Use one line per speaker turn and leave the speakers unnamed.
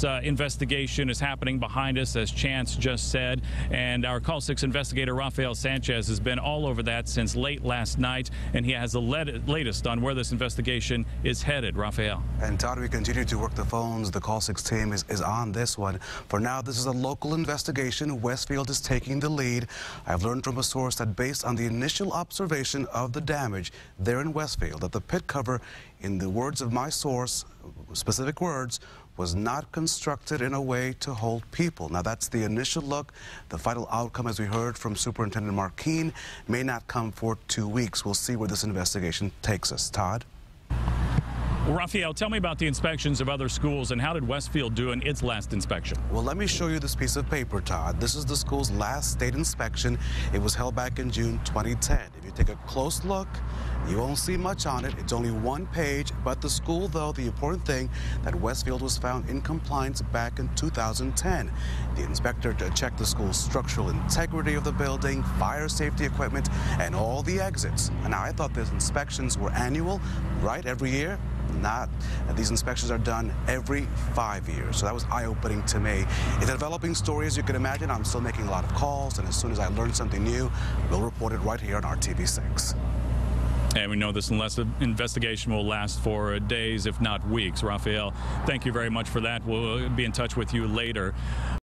This uh, investigation is happening behind us, as Chance just said, and our Call 6 investigator Rafael Sanchez has been all over that since late last night, and he has the latest on where this investigation is headed. Rafael.
And Todd, we continue to work the phones. The Call 6 team is, is on this one. For now, this is a local investigation. Westfield is taking the lead. I've learned from a source that based on the initial observation of the damage there in Westfield, that the pit cover, in the words of my source, specific words, was not constructed in a way to hold people. Now, that's the initial look. The final outcome, as we heard from Superintendent Mark Keen, may not come for two weeks. We'll see where this investigation takes us. Todd?
Rafael, tell me about the inspections of other schools and how did Westfield do in its last inspection?
Well, let me show you this piece of paper, Todd. This is the school's last state inspection. It was held back in June 2010. If you take a close look, you won't see much on it. It's only one page, but the school, though, the important thing that Westfield was found in compliance back in 2010. The inspector checked the school's structural integrity of the building, fire safety equipment, and all the exits. And now I thought these inspections were annual, right, every year not. These inspections are done every five years. So that was eye-opening to me. It's a developing story, as you can imagine. I'm still making a lot of calls, and as soon as I learn something new, we'll report it right here on RTV6.
And we know this investigation will last for days, if not weeks. Rafael, thank you very much for that. We'll be in touch with you later.